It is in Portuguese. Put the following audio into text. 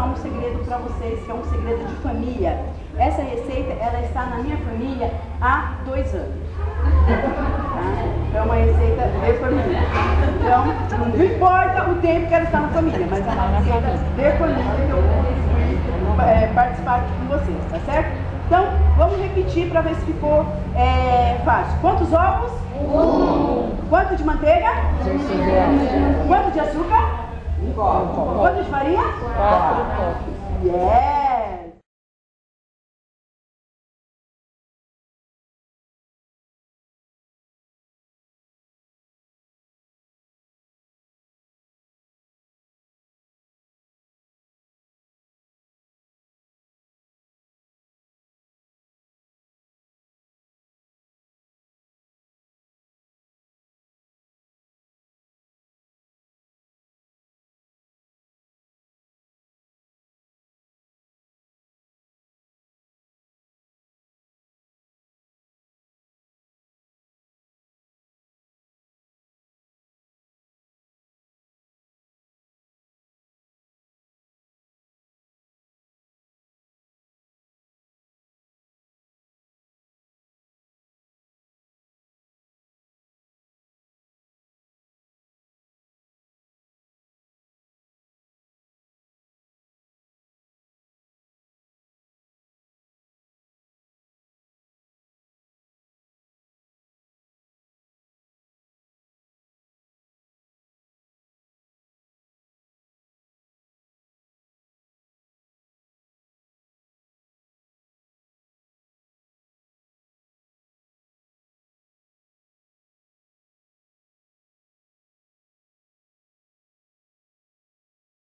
contar um segredo para vocês, que é um segredo de família. Essa receita, ela está na minha família há dois anos. Tá? É uma receita de família. Então, não importa o tempo que ela está na família, mas é uma receita de família que eu vou é, participar aqui com vocês, tá certo? Então, vamos repetir para ver se ficou é, fácil. Quantos ovos? Um. Quanto de manteiga? Quanto de açúcar? Um copo. Quanto de farinha? Quatro copos. Yeah!